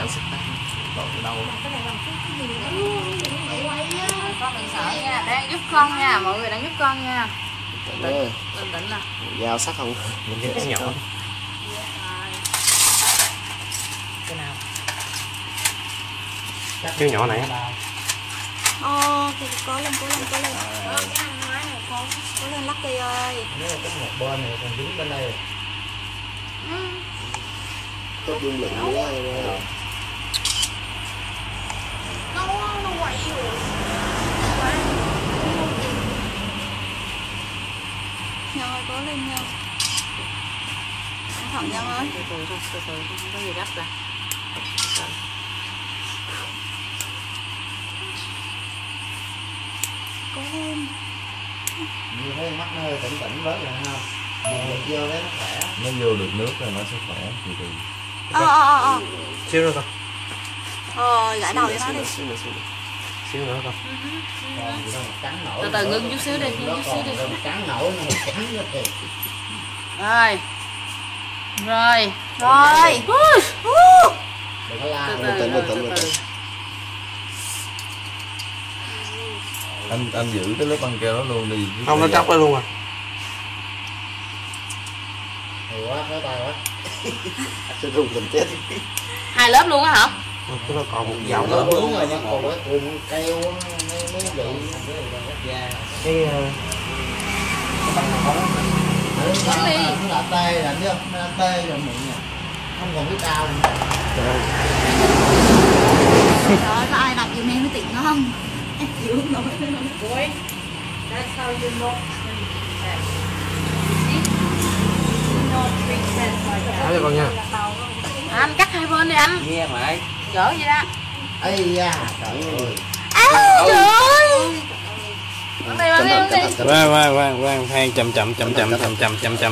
gạo xích tán còn từ đâu? Con đừng sợ nha đang giúp con nha mọi người đang giúp con nha bình tĩnh nè dao sắc không mình nhìn cái nhỏ cái nào cái nhỏ này Ô, thì cố lên, cố lên, cố lên Cố lên Lucky ơi. Nếu có một bên này còn dính bên đây. Có dung lượng quá ơi Nó, nó quậy rồi Nhân ơi, cố lên Cẩn thận Nhân ơi. Từ từ thôi từ từ thôi không có gì gấp cả Cố lên. Như thấy mắt nó hơi tỉnh tỉnh bớt rồi ha. Mình vô đấy nó khỏe. Nó vô được nước rồi nó sẽ khỏe từ từ Ờ, ờ, ờ, ờ. Xíu nữa con Ờ, gãi đầu cho nó đi xíu nữa nổi từ từ ngưng chút xíu đi ngưng chút xíu đi. Còn cắn nổi nó mà cắn nó thiệt rồi. Rồi Rồi. Đừng có la từ từ từ từ anh anh giữ cái lớp băng keo đó luôn đi. Không nó tróc đó luôn à. Thì quá cái tay quá. Sẽ rung mình chết. Hai lớp luôn á hả cái nó còn một nó nữa đúng rồi nhưng còn cái cuộn keo mấy mấy vị cái ờ, nó đi là tê là chứ là tê rồi miệng nè không còn cái cao nữa trời ơi, Trời ơi, có ai đặt giùm em cái tiện không? Em chịu không nổi nữa Boy, that's how you know cho con nha anh cắt hai bên đi anh nghe mày gỡ vậy đó. Ây da trời ơi. À, trời ơi. Ừ. Quang, quang, quang, quang, quang, chậm chậm, chậm chậm, chậm chậm, chậm chậm.